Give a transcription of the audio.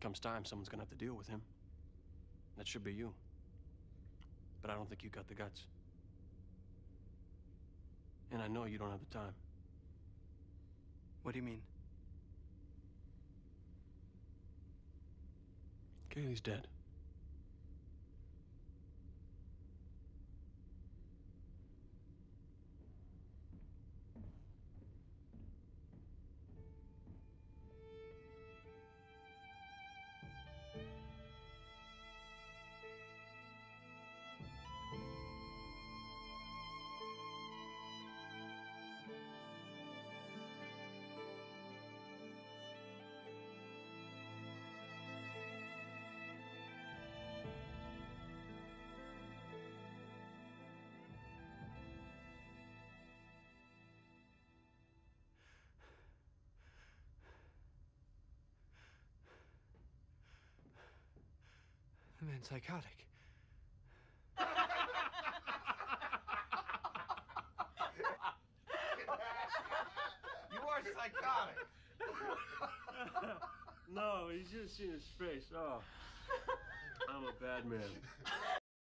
Comes time, someone's gonna have to deal with him. That should be you. But I don't think you got the guts. And I know you don't have the time. What do you mean? Kaylee's dead. The man's psychotic. You are psychotic. No, he's just seen his face. Oh, I'm a bad man.